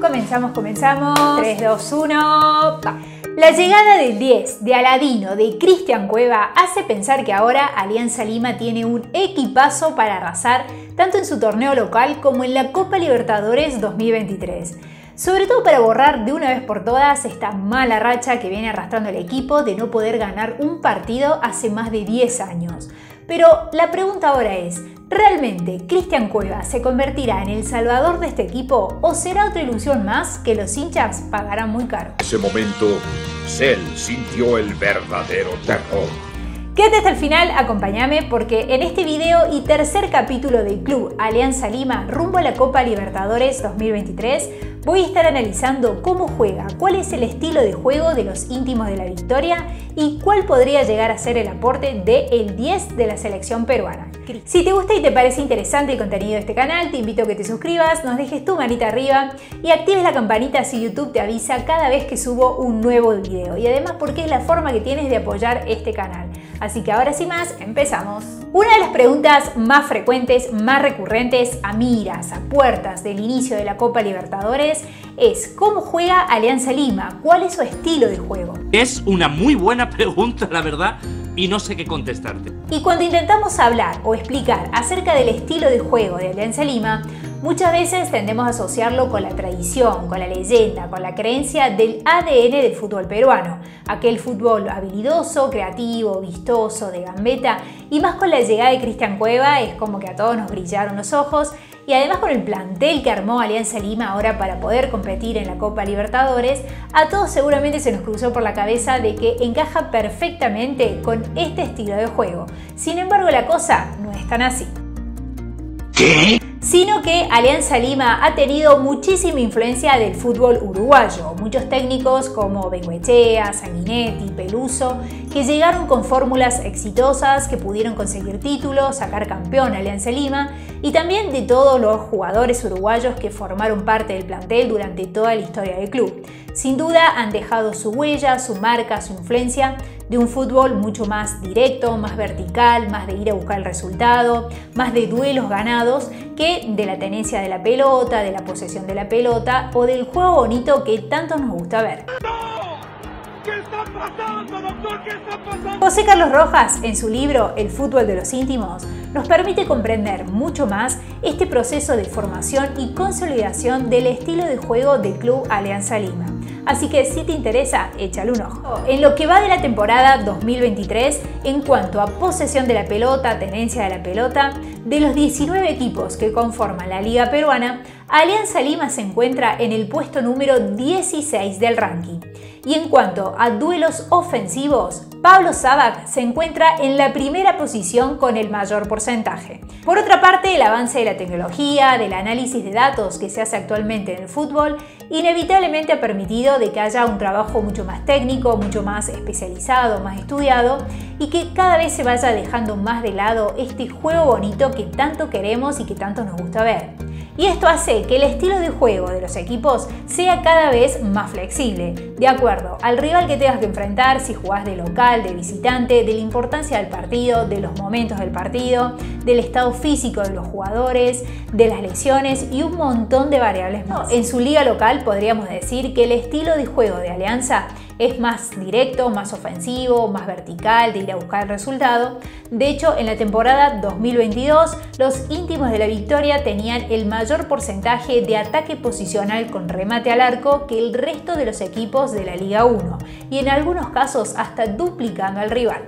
Comenzamos, comenzamos. 3, 2, 1. Va. La llegada del 10 de Aladino de Cristian Cueva hace pensar que ahora Alianza Lima tiene un equipazo para arrasar tanto en su torneo local como en la Copa Libertadores 2023. Sobre todo para borrar de una vez por todas esta mala racha que viene arrastrando el equipo de no poder ganar un partido hace más de 10 años. Pero la pregunta ahora es, ¿realmente Cristian Cueva se convertirá en el salvador de este equipo o será otra ilusión más que los hinchas pagarán muy caro? En ese momento, Cell sintió el verdadero terror. Quédate hasta el final, acompáñame porque en este video y tercer capítulo del Club Alianza Lima rumbo a la Copa Libertadores 2023 voy a estar analizando cómo juega, cuál es el estilo de juego de los íntimos de la victoria y cuál podría llegar a ser el aporte del el 10 de la selección peruana. Si te gusta y te parece interesante el contenido de este canal, te invito a que te suscribas, nos dejes tu manita arriba y actives la campanita si YouTube te avisa cada vez que subo un nuevo video y además porque es la forma que tienes de apoyar este canal. Así que ahora sin más, empezamos. Una de las preguntas más frecuentes, más recurrentes a miras, a puertas del inicio de la Copa Libertadores es ¿cómo juega Alianza Lima? ¿Cuál es su estilo de juego? Es una muy buena pregunta, la verdad, y no sé qué contestarte. Y cuando intentamos hablar o explicar acerca del estilo de juego de Alianza Lima, muchas veces tendemos a asociarlo con la tradición, con la leyenda, con la creencia del ADN del fútbol peruano, aquel fútbol habilidoso, creativo, vistoso, de gambeta, y más con la llegada de Cristian Cueva es como que a todos nos brillaron los ojos y además con el plantel que armó Alianza Lima ahora para poder competir en la Copa Libertadores, a todos seguramente se nos cruzó por la cabeza de que encaja perfectamente con este estilo de juego. Sin embargo, la cosa no es tan así. ¿Qué? Sino que Alianza Lima ha tenido muchísima influencia del fútbol uruguayo. Muchos técnicos como Benguechea, Sanguinetti, Peluso, que llegaron con fórmulas exitosas, que pudieron conseguir títulos, sacar campeón a Alianza Lima, y también de todos los jugadores uruguayos que formaron parte del plantel durante toda la historia del club. Sin duda han dejado su huella, su marca, su influencia de un fútbol mucho más directo, más vertical, más de ir a buscar el resultado, más de duelos ganados que de la tenencia de la pelota, de la posesión de la pelota o del juego bonito que tanto nos gusta ver. José Carlos Rojas, en su libro El fútbol de los íntimos, nos permite comprender mucho más este proceso de formación y consolidación del estilo de juego del Club Alianza Lima. Así que si te interesa, échale un ojo. En lo que va de la temporada 2023, en cuanto a posesión de la pelota, tenencia de la pelota, de los 19 equipos que conforman la Liga Peruana, Alianza Lima se encuentra en el puesto número 16 del ranking. Y en cuanto a duelos ofensivos, Pablo Sabac se encuentra en la primera posición con el mayor porcentaje. Por otra parte, el avance de la tecnología, del análisis de datos que se hace actualmente en el fútbol, inevitablemente ha permitido de que haya un trabajo mucho más técnico, mucho más especializado, más estudiado y que cada vez se vaya dejando más de lado este juego bonito que tanto queremos y que tanto nos gusta ver. Y esto hace que el estilo de juego de los equipos sea cada vez más flexible, de acuerdo al rival que tengas que enfrentar, si jugás de local, de visitante, de la importancia del partido, de los momentos del partido, del estado físico de los jugadores, de las lesiones y un montón de variables más. En su liga local podríamos decir que el estilo de juego de Alianza es más directo, más ofensivo, más vertical, de ir a buscar el resultado. De hecho, en la temporada 2022, los íntimos de la victoria tenían el mayor porcentaje de ataque posicional con remate al arco que el resto de los equipos de la Liga 1, y en algunos casos hasta duplicando al rival.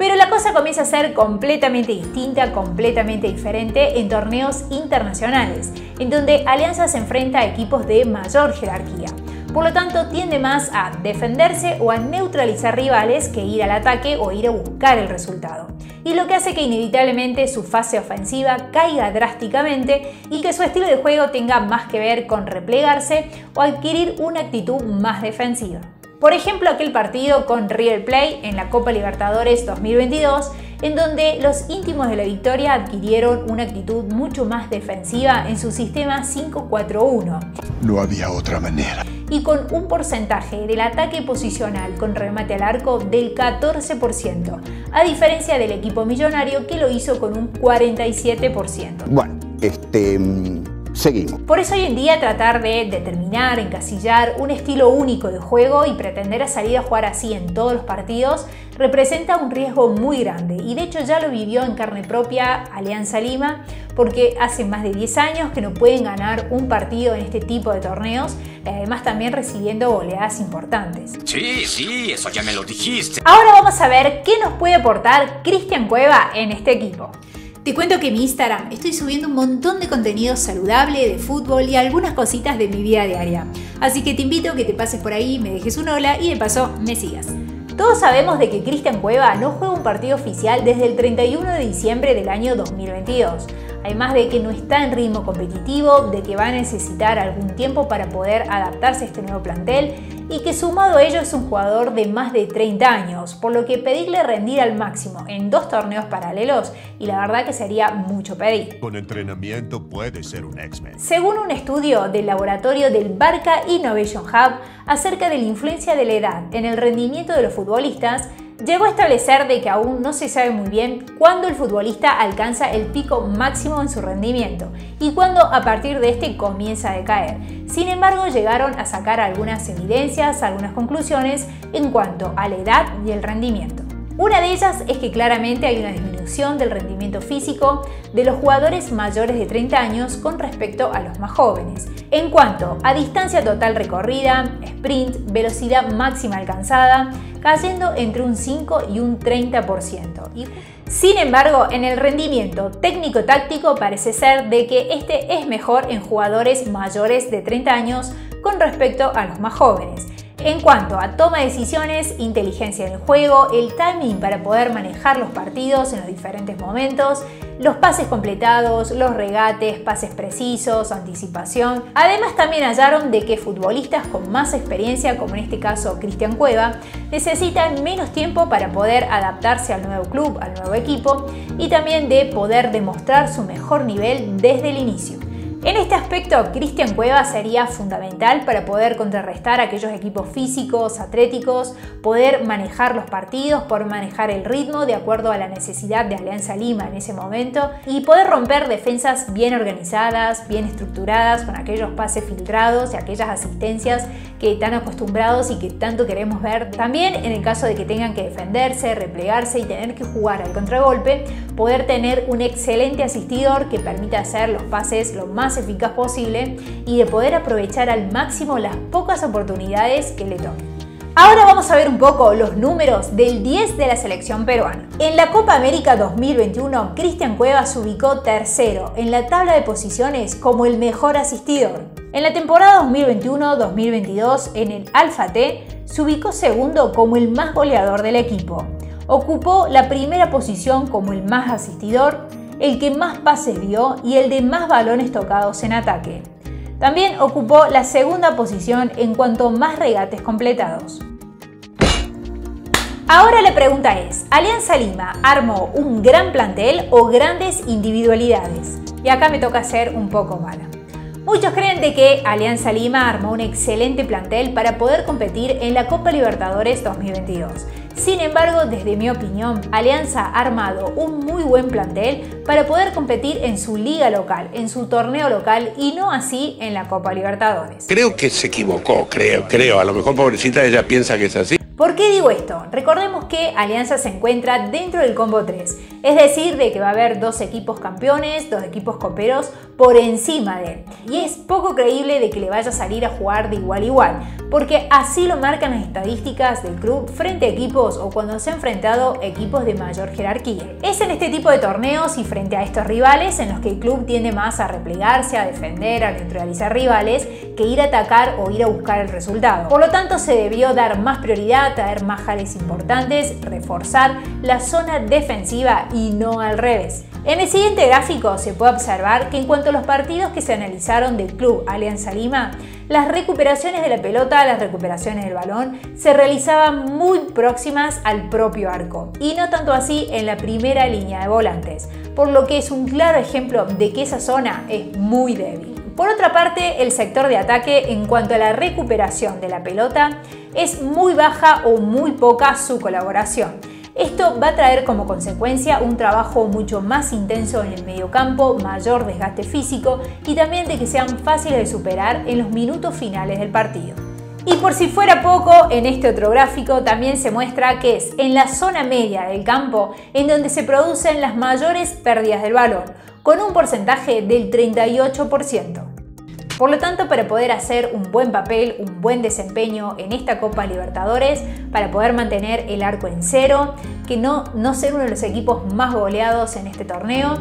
Pero la cosa comienza a ser completamente distinta, completamente diferente en torneos internacionales, en donde Alianza se enfrenta a equipos de mayor jerarquía. Por lo tanto, tiende más a defenderse o a neutralizar rivales que ir al ataque o ir a buscar el resultado. Y lo que hace que inevitablemente su fase ofensiva caiga drásticamente y que su estilo de juego tenga más que ver con replegarse o adquirir una actitud más defensiva. Por ejemplo, aquel partido con River Plate en la Copa Libertadores 2022 en donde los íntimos de la victoria adquirieron una actitud mucho más defensiva en su sistema 5-4-1. No había otra manera. Y con un porcentaje del ataque posicional con remate al arco del 14%, a diferencia del equipo millonario que lo hizo con un 47%. Bueno, este, mm, Seguimos. Por eso hoy en día tratar de determinar, encasillar un estilo único de juego y pretender a salir a jugar así en todos los partidos representa un riesgo muy grande y de hecho ya lo vivió en carne propia Alianza Lima porque hace más de 10 años que no pueden ganar un partido en este tipo de torneos, además también recibiendo goleadas importantes. Sí, sí, eso ya me lo dijiste. Ahora vamos a ver qué nos puede aportar Cristian Cueva en este equipo. Te cuento que mi Instagram estoy subiendo un montón de contenido saludable, de fútbol y algunas cositas de mi vida diaria. Así que te invito a que te pases por ahí, me dejes un hola y de paso me sigas. Todos sabemos de que Cristian Cueva no juega un partido oficial desde el 31 de diciembre del año 2022 además de que no está en ritmo competitivo, de que va a necesitar algún tiempo para poder adaptarse a este nuevo plantel y que sumado a ello es un jugador de más de 30 años, por lo que pedirle rendir al máximo en dos torneos paralelos y la verdad que sería mucho pedir. Con entrenamiento puede ser un X-Men. Según un estudio del laboratorio del Barca Innovation Hub acerca de la influencia de la edad en el rendimiento de los futbolistas, llegó a establecer de que aún no se sabe muy bien cuándo el futbolista alcanza el pico máximo en su rendimiento y cuándo a partir de este comienza a decaer. Sin embargo, llegaron a sacar algunas evidencias, algunas conclusiones en cuanto a la edad y el rendimiento. Una de ellas es que claramente hay una disminución del rendimiento físico de los jugadores mayores de 30 años con respecto a los más jóvenes. En cuanto a distancia total recorrida, sprint, velocidad máxima alcanzada, cayendo entre un 5 y un 30%. Sin embargo, en el rendimiento técnico-táctico parece ser de que este es mejor en jugadores mayores de 30 años con respecto a los más jóvenes. En cuanto a toma de decisiones, inteligencia en juego, el timing para poder manejar los partidos en los diferentes momentos, los pases completados, los regates, pases precisos, anticipación. Además también hallaron de que futbolistas con más experiencia, como en este caso Cristian Cueva, necesitan menos tiempo para poder adaptarse al nuevo club, al nuevo equipo y también de poder demostrar su mejor nivel desde el inicio. En este aspecto, Cristian Cueva sería fundamental para poder contrarrestar aquellos equipos físicos, atléticos, poder manejar los partidos, poder manejar el ritmo de acuerdo a la necesidad de Alianza Lima en ese momento y poder romper defensas bien organizadas, bien estructuradas, con aquellos pases filtrados y aquellas asistencias que están acostumbrados y que tanto queremos ver. También en el caso de que tengan que defenderse, replegarse y tener que jugar al contragolpe, poder tener un excelente asistidor que permita hacer los pases lo más eficaz posible y de poder aprovechar al máximo las pocas oportunidades que le toquen. Ahora vamos a ver un poco los números del 10 de la selección peruana. En la Copa América 2021, Cristian Cuevas se ubicó tercero en la tabla de posiciones como el mejor asistidor. En la temporada 2021-2022, en el Alfa T, se ubicó segundo como el más goleador del equipo. Ocupó la primera posición como el más asistidor, el que más pases dio y el de más balones tocados en ataque. También ocupó la segunda posición en cuanto más regates completados. Ahora la pregunta es, ¿Alianza Lima armó un gran plantel o grandes individualidades? Y acá me toca ser un poco mala. Muchos creen de que Alianza Lima armó un excelente plantel para poder competir en la Copa Libertadores 2022. Sin embargo, desde mi opinión, Alianza ha armado un muy buen plantel para poder competir en su liga local, en su torneo local y no así en la Copa Libertadores. Creo que se equivocó, creo, creo. A lo mejor pobrecita ella piensa que es así. ¿Por qué digo esto? Recordemos que Alianza se encuentra dentro del combo 3, es decir, de que va a haber dos equipos campeones, dos equipos coperos por encima de él. Y es poco creíble de que le vaya a salir a jugar de igual a igual, porque así lo marcan las estadísticas del club frente a equipos o cuando se ha enfrentado equipos de mayor jerarquía. Es en este tipo de torneos y frente a estos rivales en los que el club tiende más a replegarse, a defender, a neutralizar rivales, que ir a atacar o ir a buscar el resultado. Por lo tanto, se debió dar más prioridad traer más jales importantes, reforzar la zona defensiva y no al revés. En el siguiente gráfico se puede observar que en cuanto a los partidos que se analizaron del club Alianza Lima, las recuperaciones de la pelota, las recuperaciones del balón, se realizaban muy próximas al propio arco y no tanto así en la primera línea de volantes, por lo que es un claro ejemplo de que esa zona es muy débil. Por otra parte, el sector de ataque en cuanto a la recuperación de la pelota es muy baja o muy poca su colaboración. Esto va a traer como consecuencia un trabajo mucho más intenso en el mediocampo, mayor desgaste físico y también de que sean fáciles de superar en los minutos finales del partido. Y por si fuera poco, en este otro gráfico también se muestra que es en la zona media del campo en donde se producen las mayores pérdidas del balón, con un porcentaje del 38%. Por lo tanto, para poder hacer un buen papel, un buen desempeño en esta Copa Libertadores, para poder mantener el arco en cero, que no, no ser uno de los equipos más goleados en este torneo,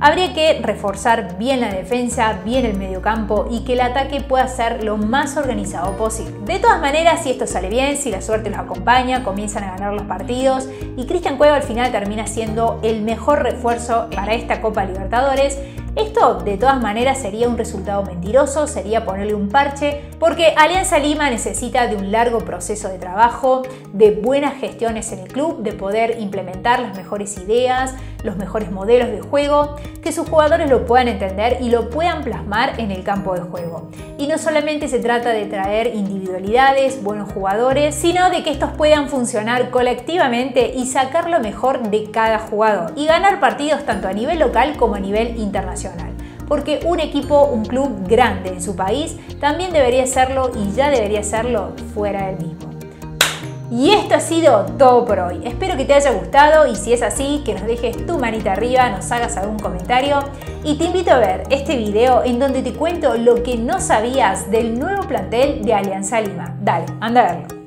Habría que reforzar bien la defensa, bien el mediocampo y que el ataque pueda ser lo más organizado posible. De todas maneras, si esto sale bien, si la suerte los acompaña, comienzan a ganar los partidos y Cristian Cueva al final termina siendo el mejor refuerzo para esta Copa Libertadores, esto de todas maneras sería un resultado mentiroso, sería ponerle un parche, porque Alianza Lima necesita de un largo proceso de trabajo, de buenas gestiones en el club, de poder implementar las mejores ideas, los mejores modelos de juego, que sus jugadores lo puedan entender y lo puedan plasmar en el campo de juego. Y no solamente se trata de traer individualidades, buenos jugadores, sino de que estos puedan funcionar colectivamente y sacar lo mejor de cada jugador y ganar partidos tanto a nivel local como a nivel internacional porque un equipo, un club grande en su país, también debería serlo y ya debería serlo fuera del mismo. Y esto ha sido todo por hoy. Espero que te haya gustado y si es así, que nos dejes tu manita arriba, nos hagas algún comentario y te invito a ver este video en donde te cuento lo que no sabías del nuevo plantel de Alianza Lima. Dale, anda a verlo.